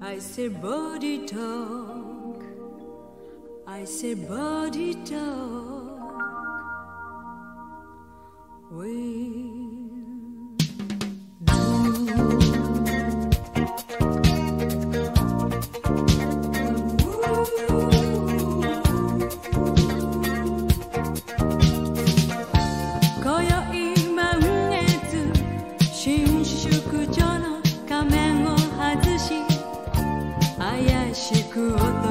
I say body talk, I say body talk. We く音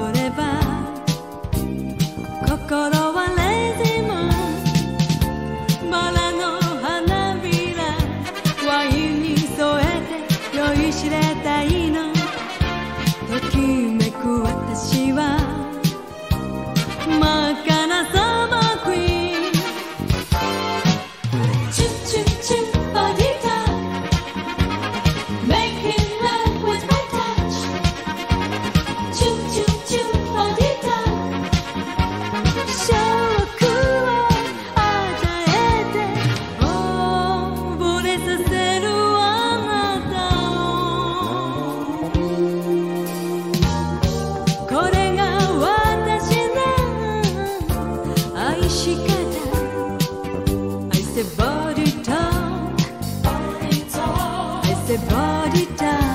da di.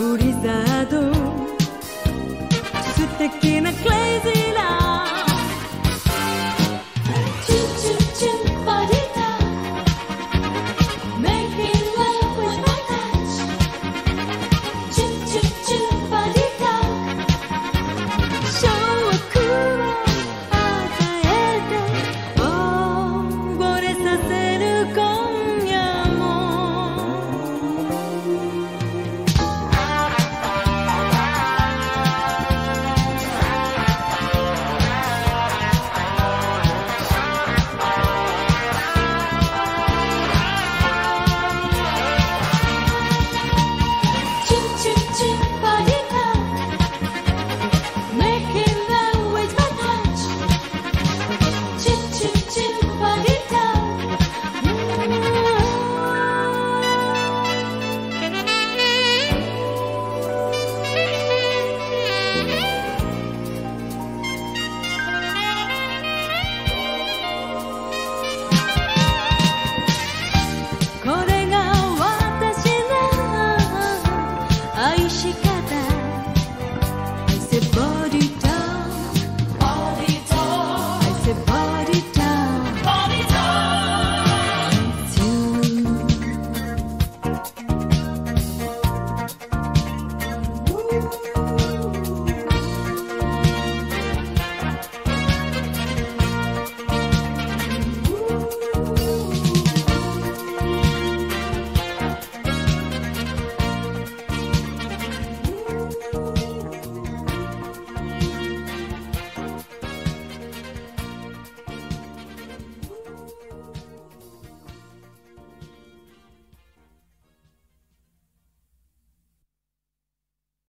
Burizado